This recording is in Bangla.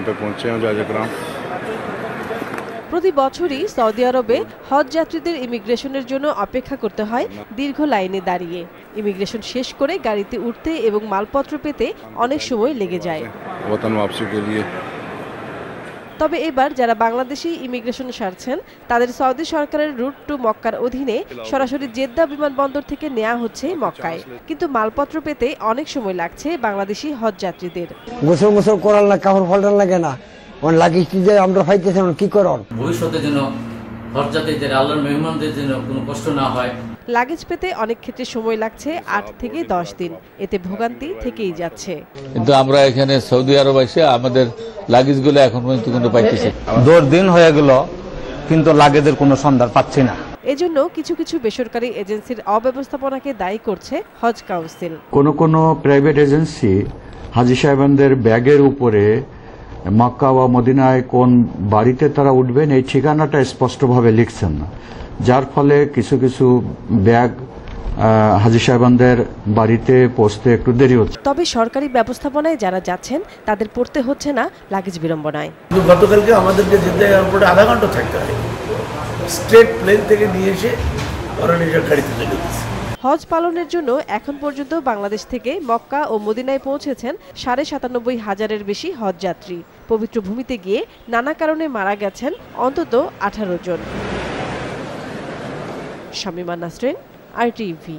पे पहुंचे हैं जाजग्राम প্রতি বছরই সৌদি আরবে হজ যাত্রীদের ইমিগ্রেশনের জন্য অপেক্ষা করতে হয় দীর্ঘ লাইনে দাঁড়িয়ে ইমিগ্রেশন শেষ করে গাড়িতে উঠতে এবং মালপত্র পেতে অনেক সময় লেগে যায় তবে এবার যারা বাংলাদেশি ইমিগ্রেশন সারছেন তাদের সৌদি সরকারের রুট টু মক্কার অধীনে সরাসরি জেদ্দা বিমানবন্দর থেকে নেওয়া হচ্ছে মক্কায়। কিন্তু মালপত্র পেতে অনেক সময় লাগছে বাংলাদেশি হজ যাত্রীদের। গোসল মোসল করার না কাপড় পাল্টার লাগে না। ওন কি যে আমরা পাইতেছি কি করন ভবিষ্যতের যেন হরযাত্রীদের আল্লাহর মেহমানদের যেন কোনো কষ্ট না হয়। লাগেজ পেতে অনেক ক্ষেত্রে সময় লাগছে আট থেকে দশ দিন। এতে ভোগান্তি থেকেই যাচ্ছে। কিন্তু আমরা এখানে সৌদি আরব এসে আমাদের লাগেজগুলো এখন পর্যন্ত কিন্তু পাইতেছি। দশ দিন হয়ে গেল কিন্তু লাগেজের কোনো সন্ধান পাচ্ছি না। এজন্য কিছু কিছু বেসরকারি এজেন্সির অব্যবস্থাপনাকে দায়ী করছে হজ কাউন্সিল। কোন কোন প্রাইভেট এজেন্সি হাজি সাহেবানদের ব্যাগের উপরে মক্কা বা মদিনায় কোন বাড়িতে তারা উঠবেন এই ঠিকানাটা স্পষ্টভাবে লিখছেন না। যার ফলে কিছু কিছু ব্যাগ হাজি সাহেবানদের বাড়িতে পৌঁছতে একটু দেরি হচ্ছে। তবে সরকারি ব্যবস্থাপনায় যারা যাচ্ছেন তাদের পড়তে হচ্ছে না লাগেজ বিড়ম্বনায়। কিন্তু গতকালকে আমাদেরকে যেতে এয়ারপোর্টে আধা ঘণ্টা থাকতে হয়। স্ট্রেট প্লেন থেকে নিয়ে এসে ওরা নিজের গাড়িতে চলে গেছে। হজ পালনের জন্য এখন পর্যন্ত বাংলাদেশ থেকে মক্কা ও মদিনায় পৌঁছেছেন সাড়ে সাতানব্বই হাজারের বেশি হজযাত্রী পবিত্র ভূমিতে গিয়ে নানা কারণে মারা গেছেন অন্তত আঠারো জন। শামিমা নাসরিন আর টিভি